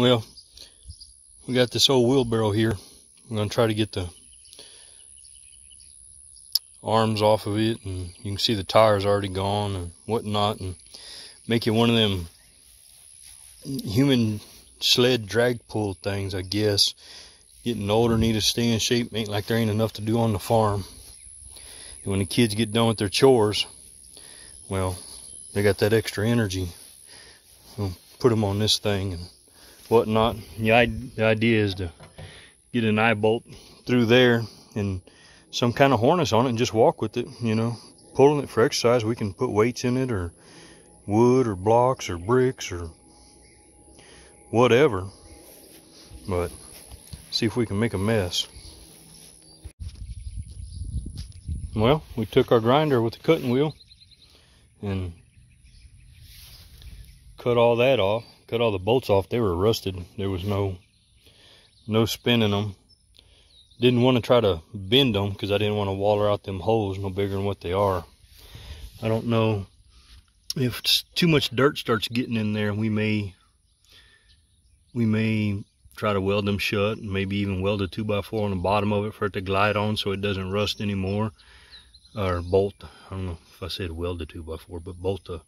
Well, we got this old wheelbarrow here. I'm going to try to get the arms off of it and you can see the tires already gone and whatnot and make it one of them human sled drag pull things I guess. Getting older need to stay in shape. Ain't like there ain't enough to do on the farm. And when the kids get done with their chores well they got that extra energy. Put them on this thing and whatnot the idea is to get an eye bolt through there and some kind of harness on it and just walk with it, you know. Pulling it for exercise, we can put weights in it or wood or blocks or bricks or whatever. But see if we can make a mess. Well, we took our grinder with the cutting wheel and cut all that off, cut all the bolts off. They were rusted. There was no no spinning them didn't want to try to bend them because I didn't want to waller out them holes no bigger than what they are. I don't know if too much dirt starts getting in there, we may we may try to weld them shut and maybe even weld a 2x4 on the bottom of it for it to glide on so it doesn't rust anymore. Or bolt, I don't know if I said weld a 2x4, but bolt a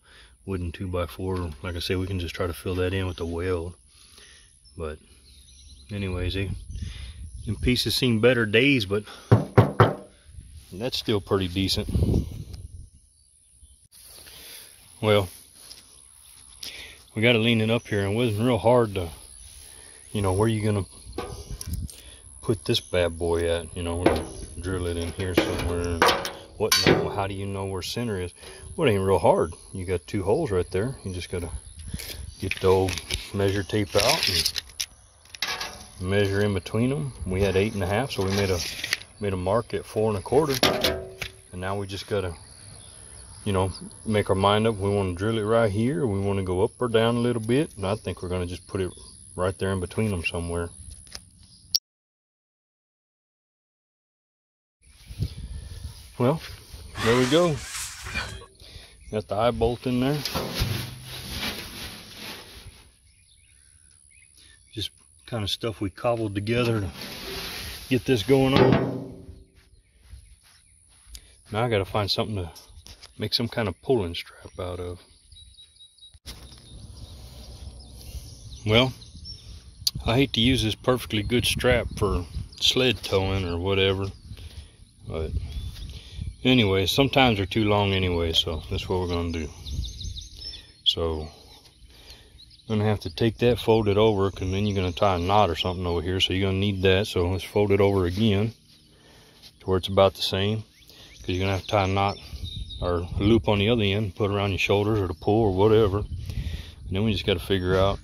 wooden 2x4. Like I said, we can just try to fill that in with a weld. But anyways, eh, and pieces seen better days, but that's still pretty decent. Well, we got to lean it up here, and it wasn't real hard to, you know, where you gonna put this bad boy at? You know, drill it in here somewhere. What? How do you know where center is? Well, it ain't real hard. You got two holes right there. You just gotta get the old measure tape out and measure in between them. We had eight and a half, so we made a made a mark at four and a quarter. And now we just gotta, you know, make our mind up. We want to drill it right here. We want to go up or down a little bit. And I think we're gonna just put it right there in between them somewhere. Well, there we go. Got the eye bolt in there. Just kind of stuff we cobbled together to get this going on. Now I got to find something to make some kind of pulling strap out of. Well, I hate to use this perfectly good strap for sled towing or whatever, but anyway, sometimes they're too long anyway, so that's what we're going to do. So I'm gonna have to take that fold it over because then you're gonna tie a knot or something over here so you're gonna need that. So let's fold it over again to where it's about the same because you're gonna have to tie a knot or a loop on the other end put around your shoulders or the pull or whatever. And then we just got to figure out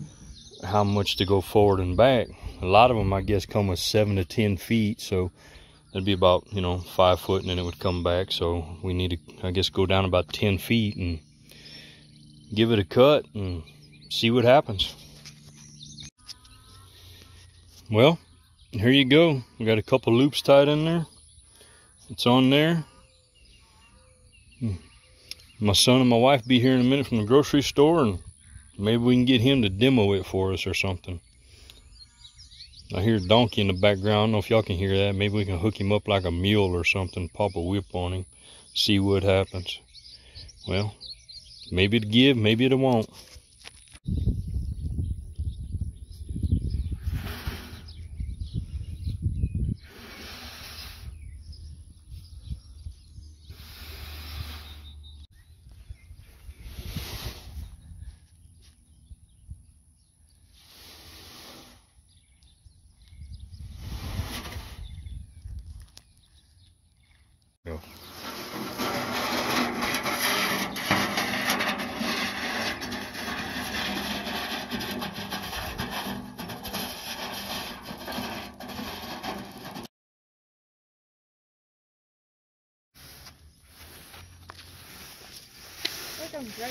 how much to go forward and back. A lot of them i guess come with seven to ten feet so that'd be about you know five foot and then it would come back so we need to i guess go down about 10 feet and give it a cut and see what happens. Well, here you go. We got a couple loops tied in there. It's on there. Hmm. My son and my wife be here in a minute from the grocery store and maybe we can get him to demo it for us or something. I hear a donkey in the background. I don't know if y'all can hear that. Maybe we can hook him up like a mule or something, pop a whip on him, see what happens. Well, maybe it'll give, maybe it won't. some.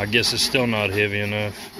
I guess it's still not heavy enough.